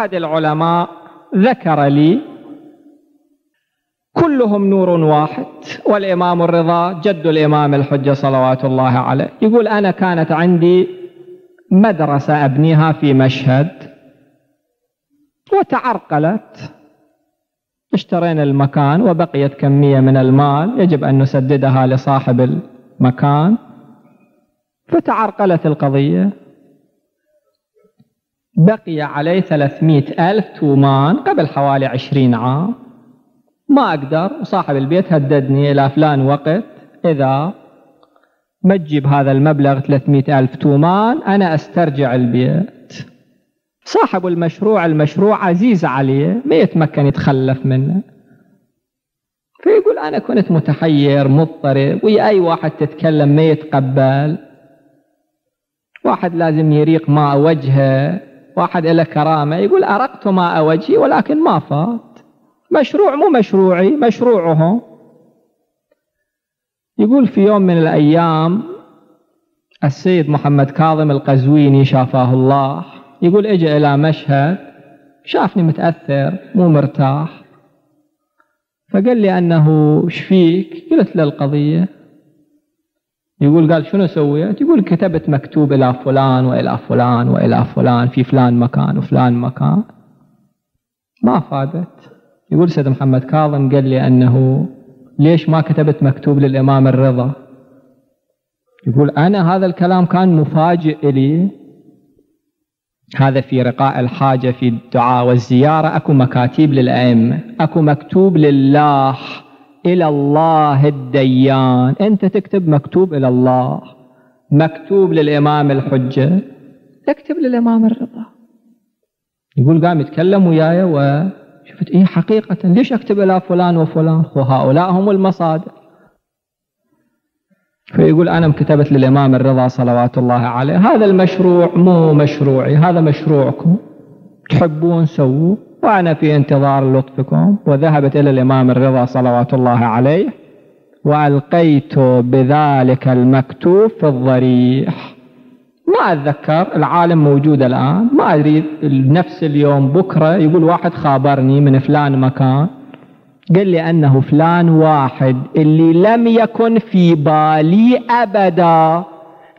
أحد العلماء ذكر لي كلهم نور واحد والإمام الرضا جد الإمام الحجة صلوات الله عليه. يقول أنا كانت عندي مدرسة أبنيها في مشهد وتعرقلت. اشترينا المكان وبقيت كمية من المال يجب أن نسددها لصاحب المكان. فتعرقلت القضية. بقي علي ثلاثمائة ألف تومان قبل حوالي عشرين عام. ما أقدر وصاحب البيت هددني إلى فلان وقت. إذا ما تجيب هذا المبلغ 300 ألف تومان أنا أسترجع البيت. صاحب المشروع المشروع عزيز عليه ما يتمكن يتخلف منه. فيقول أنا كنت متحير مضطرب ويا أي واحد تتكلم ما يتقبل. واحد لازم يريق ماء وجهه. واحد له كرامة يقول أرقت ماء وجهي ولكن ما فات. مشروع مو مشروعي مشروعهم يقول في يوم من الأيام السيد محمد كاظم القزويني شافاه الله. يقول اجى إلى مشهد شافني متأثر مو مرتاح. فقال لي أنه إيش فيك؟ قلت له القضية. يقول قال شنو سويت يقول كتبت مكتوب إلى فلان وإلى فلان وإلى فلان في فلان مكان وفلان مكان. ما فادت. يقول سيد محمد كاظم قال لي أنه ليش ما كتبت مكتوب للإمام الرضا؟ يقول أنا هذا الكلام كان مفاجئ لي. هذا في رقاء الحاجة في الدعاء والزيارة. أكو مكاتيب للأئمة أكو مكتوب لله. إلى الله الديان. أنت تكتب مكتوب إلى الله. مكتوب للإمام الحجة. اكتب للإمام الرضا. يقول قام يتكلم وياي وشفت إيه حقيقة. ليش أكتب إلى فلان وفلان؟ وهؤلاء هم المصادر. فيقول أنا كتبت للإمام الرضا صلوات الله عليه. هذا المشروع مو مشروعي هذا مشروعكم. تحبون سووا وأنا في انتظار لطفكم وذهبت إلى الإمام الرضا صلوات الله عليه وألقيت بذلك المكتوب في الضريح. ما أتذكر العالم موجود الآن ما أدري نفس اليوم بكرة يقول واحد خابرني من فلان مكان قال لي أنه فلان واحد اللي لم يكن في بالي أبدا.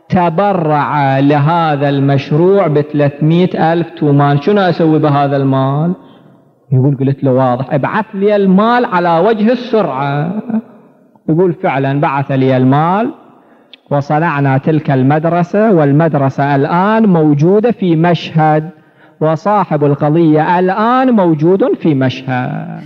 تبرع لهذا المشروع بثلاثمائة ألف تومان شنو أسوي بهذا المال؟ يقول قلت له واضح ابعث لي المال على وجه السرعة. يقول فعلا بعث لي المال وصنعنا تلك المدرسة والمدرسة الآن موجودة في مشهد وصاحب القضية الآن موجود في مشهد.